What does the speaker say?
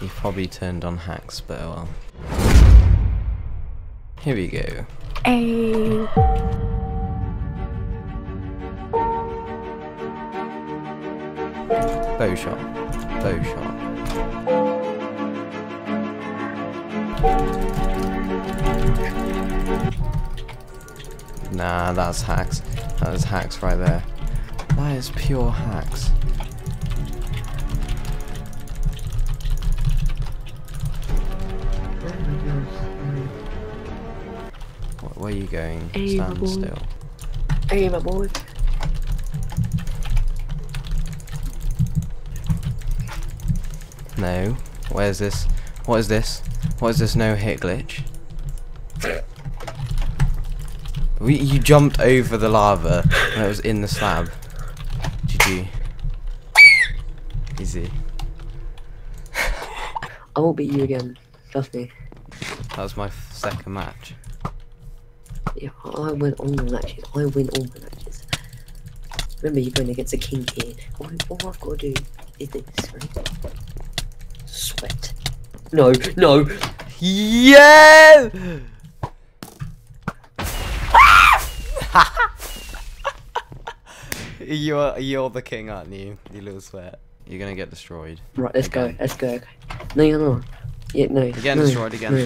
You've probably turned on hacks, but oh well. Here we go. Hey. Bow shot. Bow shot. Nah, that's hacks. That is hacks right there. That is pure hacks. Where are you going? Stand boy. still. My boy. No. Where's this? What is this? What is this no hit glitch? We, you jumped over the lava and it was in the slab. GG. Easy. I won't beat you again. Trust me. That was my second match. Yeah, I win all the matches. I win all the matches. Remember, you're going against a king here. All, all I've got to do is this, right? Sweat. No, no. Yeah! you're you're the king, aren't you? You little sweat. You're gonna get destroyed. Right, let's Again. go. Let's go. No, you're not. Yeah, no. Again no, destroyed again. no.